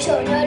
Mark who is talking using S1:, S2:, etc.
S1: children.